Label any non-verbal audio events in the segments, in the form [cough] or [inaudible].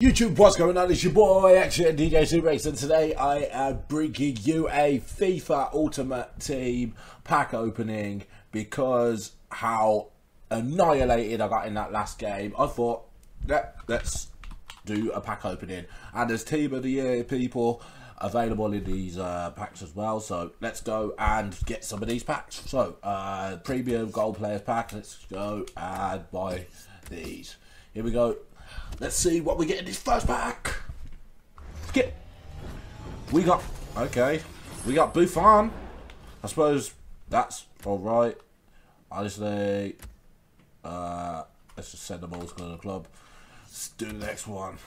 YouTube, what's going on? It's your boy, Action DJ Subrex, and today I am bringing you a FIFA Ultimate Team pack opening because how annihilated I got in that last game. I thought, let, let's do a pack opening. And there's Team of the Year people available in these uh, packs as well. So let's go and get some of these packs. So, uh, Premium Gold Players Pack, let's go and buy these. Here we go. Let's see what we get in this first pack. Get. We got. Okay. We got Buffon. I suppose that's alright. Honestly. Uh, let's just send them all to the club. Let's do the next one.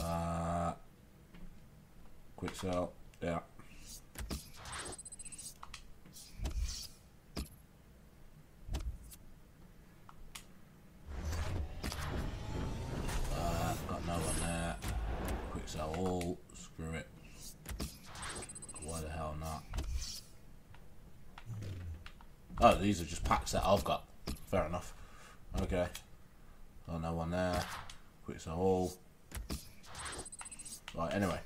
Uh, quick sell. Yeah. Uh, got no one there. Quick sell all. Screw it. Why the hell not? Oh, these are just packs that I've got. Fair enough. Okay. Oh, no one there. Quick sell all. Right, anyway.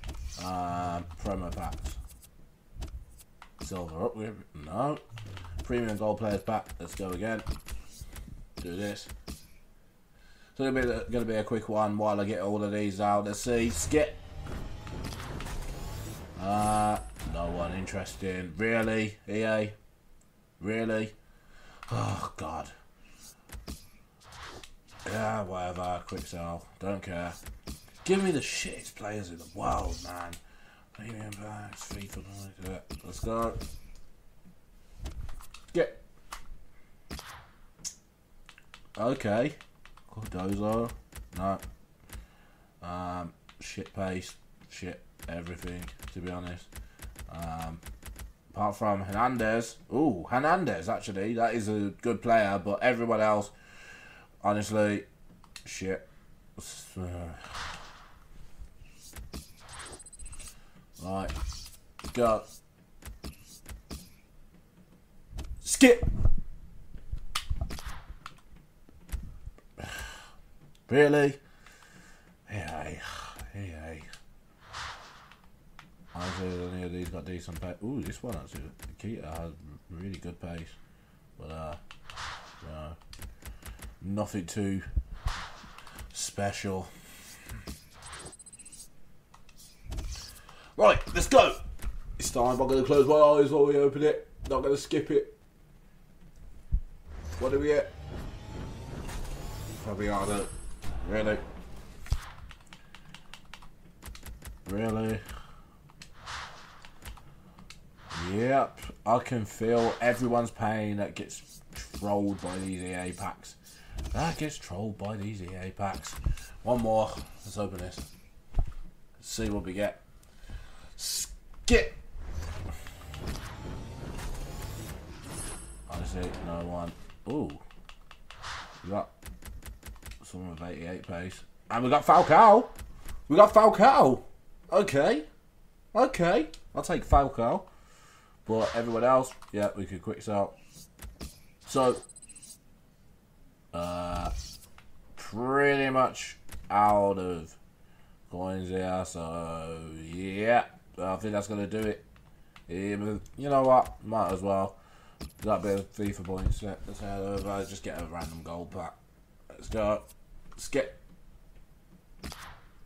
Um, promo packs. Silver up with no. Premium gold players back. Let's go again. Do this. So be going to be a quick one while I get all of these out. Let's see. Skip. Uh, no one interesting. Really? EA? Really? Oh, God. Yeah, whatever. Quick sell. Don't care. Give me the shittest players in the world, man. Premium let's go. Get. Okay. Cardozo. No. Um, shit pace. Shit everything, to be honest. Um, apart from Hernandez. Ooh, Hernandez, actually. That is a good player, but everyone else, honestly, shit. [sighs] Right. Go. Skip. [sighs] Really? Yeah, yeah. Any of these got decent pace. Ooh, this one actually. Kita has really good pace. But, uh, no. Nothing too special. Right, let's go. This time I'm going to close my eyes while we open it. Not going to skip it. What do we get? Probably. Really? Really? Yep, I can feel everyone's pain that gets trolled by these EA packs. That gets trolled by these EA packs. One more. Let's open this. Let's see what we get. Skip. Honestly, no one. Ooh. We got someone with 88 pace. And we got Falcao. We got Falcao. Okay. Okay. I'll take Falcao. But everyone else, yeah, we could quick sell. So, uh, pretty much out of coins here. So, yeah. I think that's going to do it. you know what? Might as well. That bit of FIFA points. Let's head over. Just get a random gold pack. Let's go. Let's get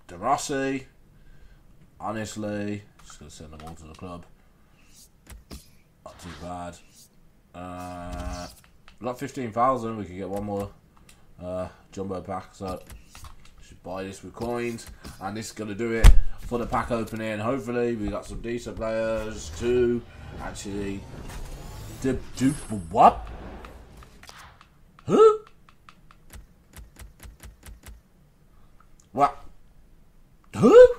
De Rossi. Honestly, just going to send them all to the club. Too bad. Uh, got 15,000. We could get one more uh, jumbo pack. So, should buy this with coins. And this is going to do it for the pack opening. Hopefully, we got some decent players to actually do, do what? Who? What? Who?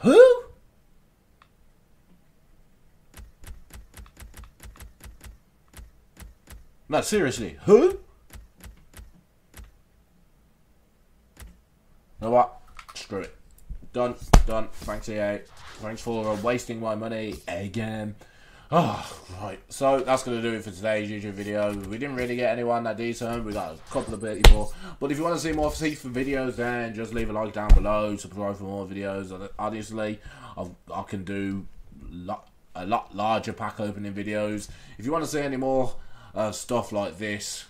Who? No, seriously, who? know what? Screw it. Done. Done. Thanks, EA. Thanks for wasting my money again. Oh, right. So that's going to do it for today's YouTube video. We didn't really get anyone that decent. We got a couple of people. But if you want to see more FIFA videos, then just leave a like down below. Subscribe for more videos. Obviously, I've, i can do a lot larger pack opening videos. If you want to see any more uh, stuff like this,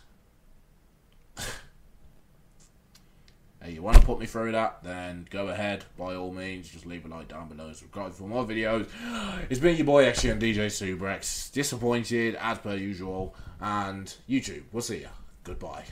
[laughs] hey, you want to put me through that, then go ahead, by all means. Just leave a like down below, subscribe for more videos. [gasps] It's been your boy, actually, and DJ Subrex. Disappointed, as per usual, and YouTube. We'll see ya. Goodbye.